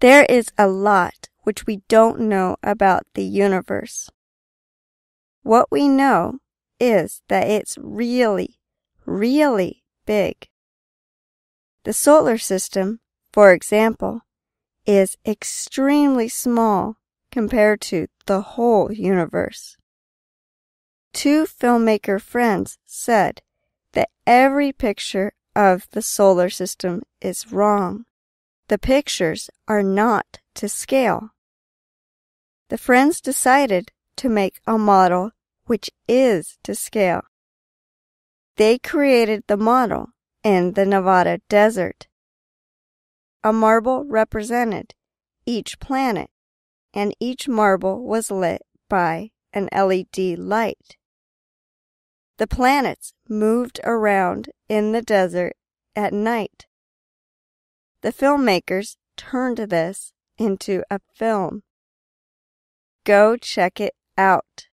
There is a lot which we don't know about the universe. What we know is that it's really, really big. The solar system, for example, is extremely small compared to the whole universe. Two filmmaker friends said that every picture of the solar system is wrong. The pictures are not to scale. The friends decided to make a model which is to scale. They created the model in the Nevada desert. A marble represented each planet, and each marble was lit by an LED light. The planets moved around in the desert at night. The filmmakers turned this into a film. Go check it out.